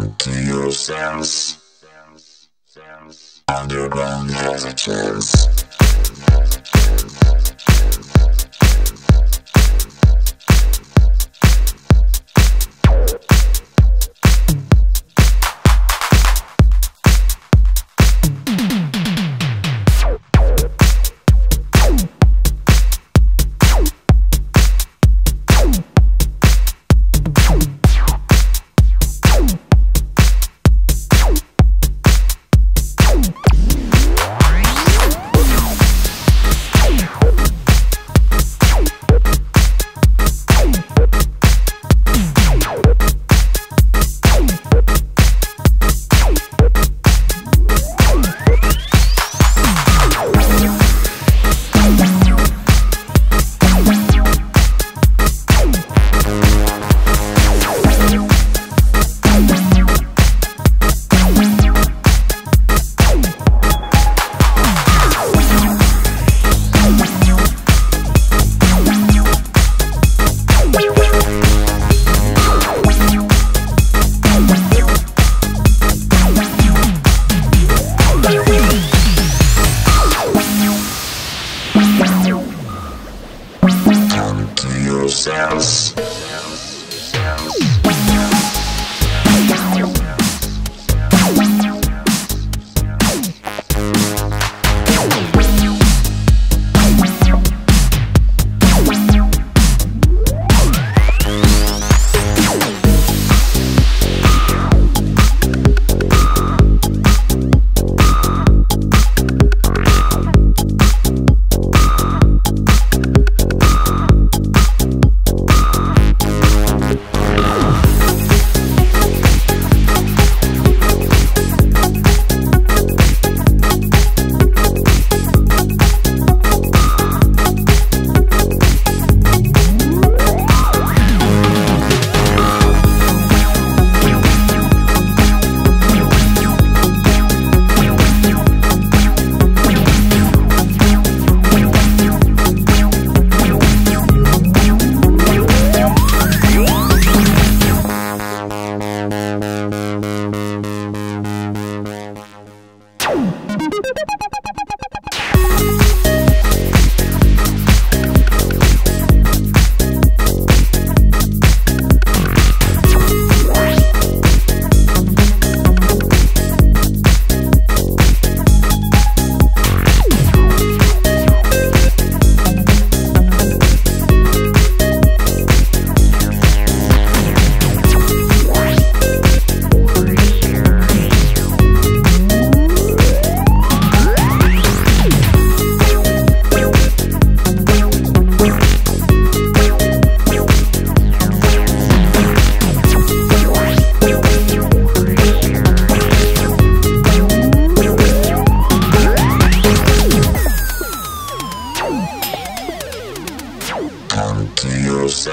To your sense. Underground has a chance.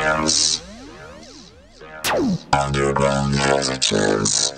Your. Underground has a chance.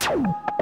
Thank